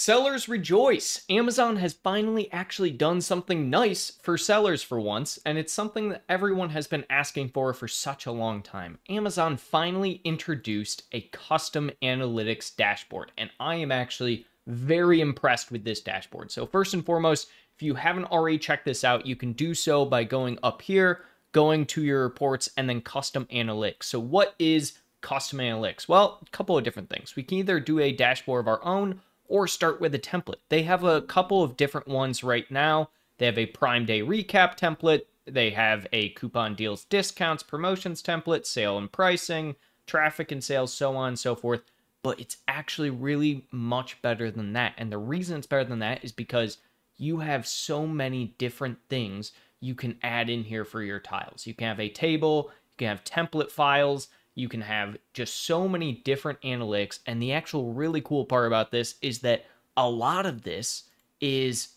Sellers rejoice! Amazon has finally actually done something nice for sellers for once, and it's something that everyone has been asking for for such a long time. Amazon finally introduced a custom analytics dashboard, and I am actually very impressed with this dashboard. So, first and foremost, if you haven't already checked this out, you can do so by going up here, going to your reports, and then custom analytics. So, what is custom analytics? Well, a couple of different things. We can either do a dashboard of our own or start with a template. They have a couple of different ones right now. They have a Prime Day recap template, they have a coupon deals, discounts, promotions template, sale and pricing, traffic and sales, so on and so forth. But it's actually really much better than that. And the reason it's better than that is because you have so many different things you can add in here for your tiles. You can have a table, you can have template files, you can have just so many different analytics. And the actual really cool part about this is that a lot of this is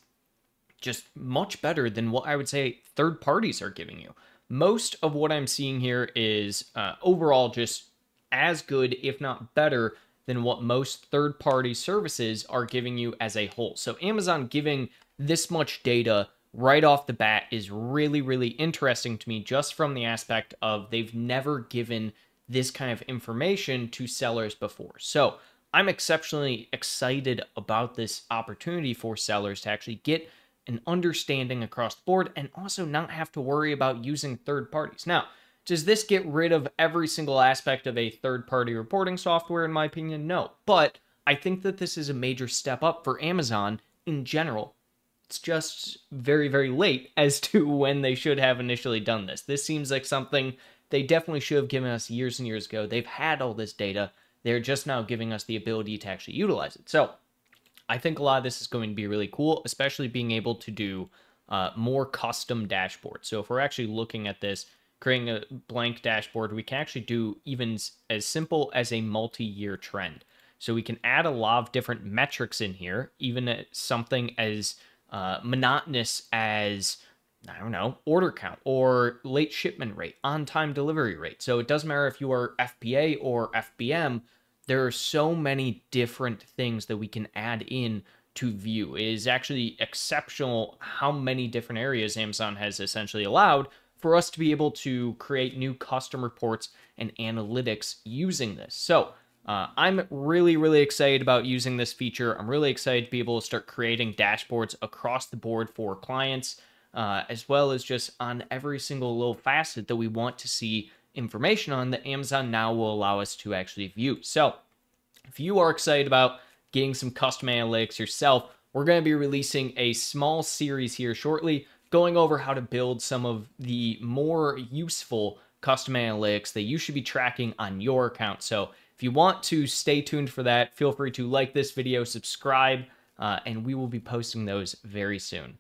just much better than what I would say third parties are giving you. Most of what I'm seeing here is uh, overall just as good, if not better, than what most third party services are giving you as a whole. So, Amazon giving this much data right off the bat is really, really interesting to me just from the aspect of they've never given this kind of information to sellers before. So I'm exceptionally excited about this opportunity for sellers to actually get an understanding across the board and also not have to worry about using third parties. Now, does this get rid of every single aspect of a third party reporting software? In my opinion, no. But I think that this is a major step up for Amazon in general. It's just very, very late as to when they should have initially done this. This seems like something they definitely should have given us years and years ago. They've had all this data. They're just now giving us the ability to actually utilize it. So I think a lot of this is going to be really cool, especially being able to do uh, more custom dashboards. So if we're actually looking at this, creating a blank dashboard, we can actually do even as simple as a multi-year trend. So we can add a lot of different metrics in here, even something as uh, monotonous as I don't know, order count or late shipment rate, on time delivery rate. So it doesn't matter if you are FBA or FBM, there are so many different things that we can add in to view. It is actually exceptional how many different areas Amazon has essentially allowed for us to be able to create new custom reports and analytics using this. So uh, I'm really, really excited about using this feature. I'm really excited to be able to start creating dashboards across the board for clients uh, as well as just on every single little facet that we want to see information on that Amazon now will allow us to actually view. So if you are excited about getting some custom analytics yourself, we're going to be releasing a small series here shortly going over how to build some of the more useful custom analytics that you should be tracking on your account. So if you want to stay tuned for that, feel free to like this video, subscribe, uh, and we will be posting those very soon.